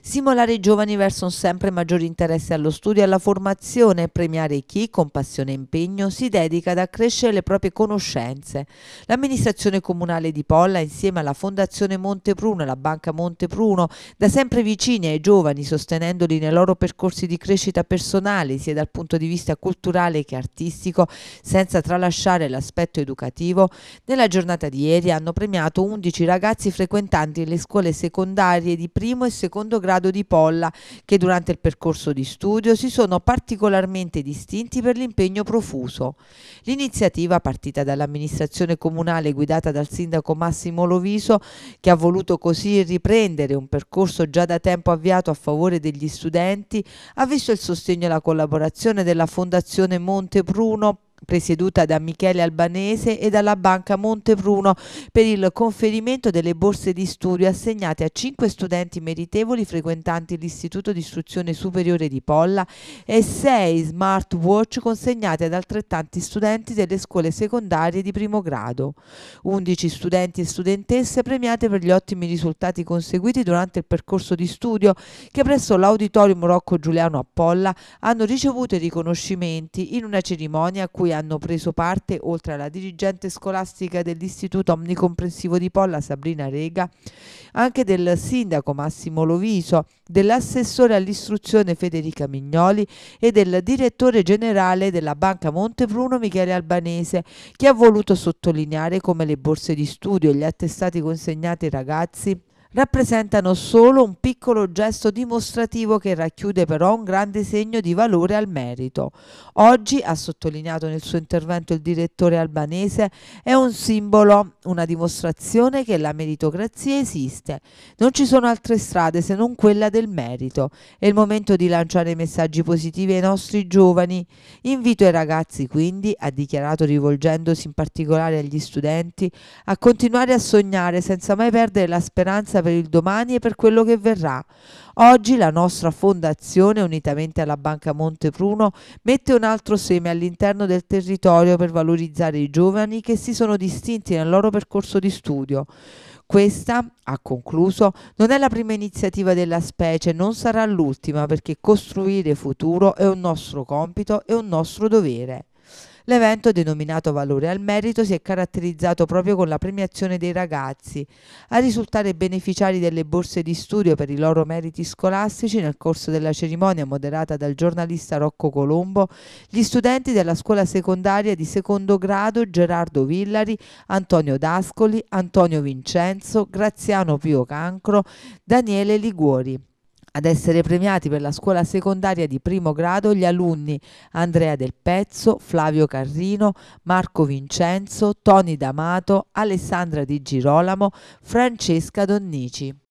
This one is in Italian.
Simolare i giovani verso un sempre maggiore interesse allo studio e alla formazione. E premiare chi, con passione e impegno, si dedica ad accrescere le proprie conoscenze. L'amministrazione comunale di Polla, insieme alla Fondazione Montepruno e la Banca Montepruno, da sempre vicini ai giovani, sostenendoli nei loro percorsi di crescita personale, sia dal punto di vista culturale che artistico, senza tralasciare l'aspetto educativo, nella giornata di ieri hanno premiato 11 ragazzi frequentanti le scuole secondarie di primo e secondo grado grado di Polla che durante il percorso di studio si sono particolarmente distinti per l'impegno profuso. L'iniziativa partita dall'amministrazione comunale guidata dal sindaco Massimo Loviso che ha voluto così riprendere un percorso già da tempo avviato a favore degli studenti ha visto il sostegno e la collaborazione della Fondazione Monte Bruno presieduta da Michele Albanese e dalla Banca Montepruno per il conferimento delle borse di studio assegnate a cinque studenti meritevoli frequentanti l'Istituto di Istruzione Superiore di Polla e sei smartwatch consegnate ad altrettanti studenti delle scuole secondarie di primo grado. 11 studenti e studentesse premiate per gli ottimi risultati conseguiti durante il percorso di studio che presso l'Auditorium Rocco Giuliano a Polla hanno ricevuto i riconoscimenti in una cerimonia a cui cui hanno preso parte, oltre alla dirigente scolastica dell'Istituto Omnicomprensivo di Polla, Sabrina Rega, anche del sindaco Massimo Loviso, dell'assessore all'istruzione Federica Mignoli e del direttore generale della Banca Montepruno Michele Albanese, che ha voluto sottolineare come le borse di studio e gli attestati consegnati ai ragazzi rappresentano solo un piccolo gesto dimostrativo che racchiude però un grande segno di valore al merito. Oggi, ha sottolineato nel suo intervento il direttore albanese, è un simbolo, una dimostrazione che la meritocrazia esiste. Non ci sono altre strade se non quella del merito. È il momento di lanciare messaggi positivi ai nostri giovani. Invito i ragazzi quindi, ha dichiarato rivolgendosi in particolare agli studenti, a continuare a sognare senza mai perdere la speranza per il domani e per quello che verrà. Oggi la nostra fondazione, unitamente alla Banca Montepruno, mette un altro seme all'interno del territorio per valorizzare i giovani che si sono distinti nel loro percorso di studio. Questa, ha concluso, non è la prima iniziativa della specie, non sarà l'ultima perché costruire futuro è un nostro compito e un nostro dovere. L'evento, denominato Valore al Merito, si è caratterizzato proprio con la premiazione dei ragazzi. A risultare beneficiari delle borse di studio per i loro meriti scolastici nel corso della cerimonia moderata dal giornalista Rocco Colombo, gli studenti della scuola secondaria di secondo grado Gerardo Villari, Antonio Dascoli, Antonio Vincenzo, Graziano Pio Cancro, Daniele Liguori. Ad essere premiati per la scuola secondaria di primo grado gli alunni Andrea Del Pezzo, Flavio Carrino, Marco Vincenzo, Toni D'Amato, Alessandra Di Girolamo, Francesca Donnici.